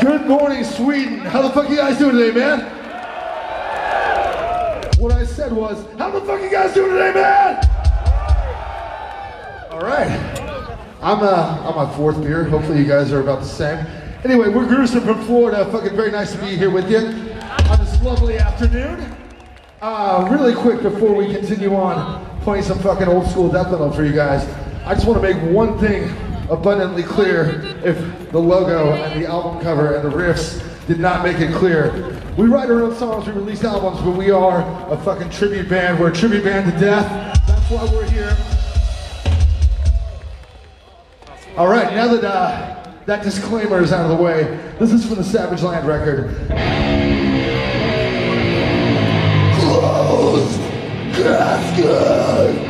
Good morning, Sweden. How the fuck you guys doing today, man? What I said was, how the fuck you guys doing today, man? All right. I'm uh, on my fourth beer. Hopefully you guys are about the same. Anyway, we're Gruesome from Florida. Fucking very nice to be here with you on this lovely afternoon. Uh, really quick before we continue on playing some fucking old school death metal for you guys, I just want to make one thing abundantly clear if the logo and the album cover and the riffs did not make it clear. We write our own songs, we release albums, but we are a fucking tribute band. We're a tribute band to death. That's why we're here. All right, now that uh, that disclaimer is out of the way, this is from the Savage Land record. Closed casket.